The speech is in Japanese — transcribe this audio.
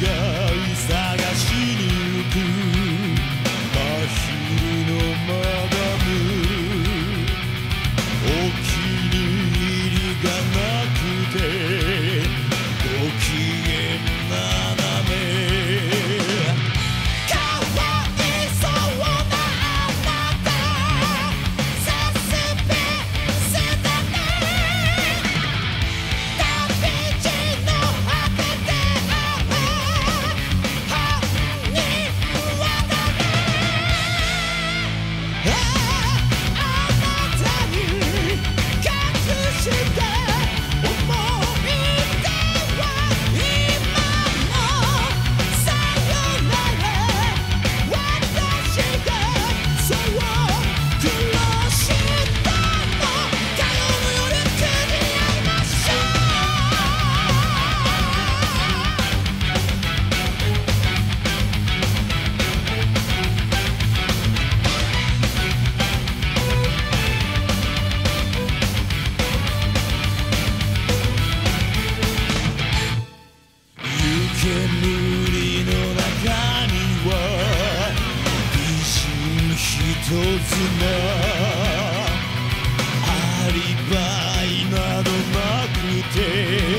探しに行く一つのアリバイなどなくて。